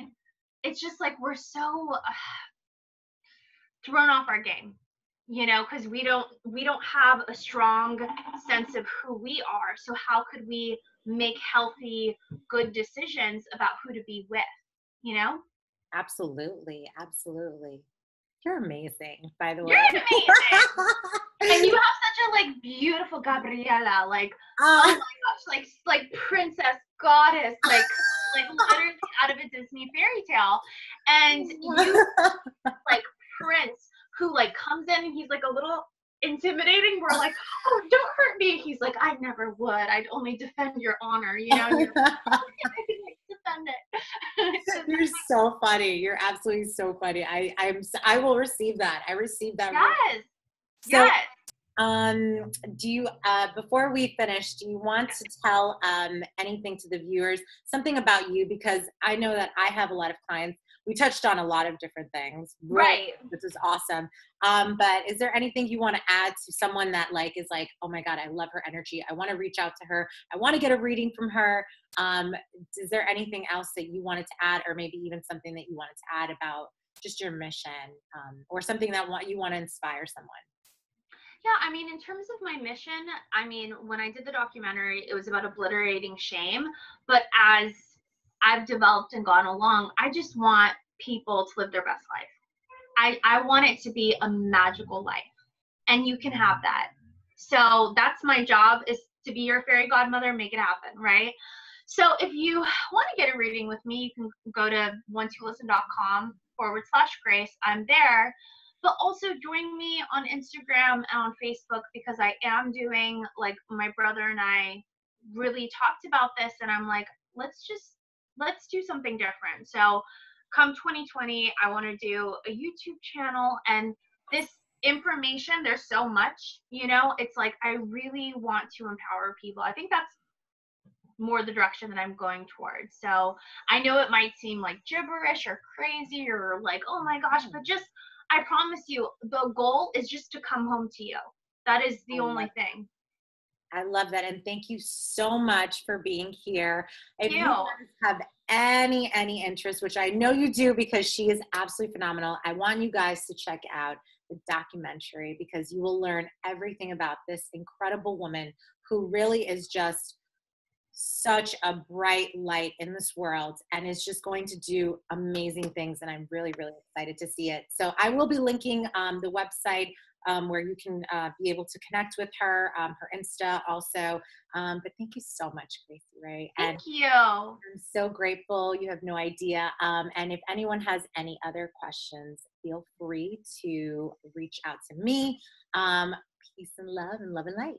it's just like we're so uh, thrown off our game you know because we don't we don't have a strong sense of who we are. So how could we make healthy good decisions about who to be with you know? Absolutely absolutely you're amazing, by the way. You're amazing. and you have such a like beautiful Gabriela, like uh, oh my gosh, like like princess, goddess, like like literally out of a Disney fairy tale. And you like prince who like comes in and he's like a little intimidating. We're like, oh, don't hurt me. He's like, I never would. I'd only defend your honor, you know. You're like, it. You're so funny. You're absolutely so funny. I I'm I will receive that. I received that. Yes. So, yes. Um, do you uh, before we finish, do you want to tell um, anything to the viewers, something about you? Because I know that I have a lot of clients we touched on a lot of different things. Right. This is awesome. Um, but is there anything you want to add to someone that like is like, oh my God, I love her energy. I want to reach out to her. I want to get a reading from her. Um, is there anything else that you wanted to add, or maybe even something that you wanted to add about just your mission, um, or something that want you want to inspire someone? Yeah, I mean, in terms of my mission, I mean, when I did the documentary, it was about obliterating shame. But as I've developed and gone along, I just want people to live their best life. I, I want it to be a magical life. And you can have that. So that's my job is to be your fairy godmother, make it happen, right? So if you want to get a reading with me, you can go to one2listen.com forward slash grace. I'm there. But also join me on Instagram and on Facebook because I am doing like my brother and I really talked about this and I'm like, let's just let's do something different. So come 2020, I want to do a YouTube channel and this information, there's so much, you know, it's like I really want to empower people. I think that's more the direction that I'm going towards. So I know it might seem like gibberish or crazy or like, oh my gosh, mm-hmm. but just, I promise you, the goal is just to come home to you. That is the oh only thing. I love that. And thank you so much for being here. If you. you have any, any interest, which I know you do because she is absolutely phenomenal, I want you guys to check out the documentary because you will learn everything about this incredible woman who really is just such a bright light in this world and is just going to do amazing things and i'm really really excited to see it so i will be linking um, the website um, where you can uh, be able to connect with her, um, her Insta also. Um, but thank you so much, Gracie Rae. Thank and you. I'm so grateful. You have no idea. Um, and if anyone has any other questions, feel free to reach out to me. Um, peace and love and love and light.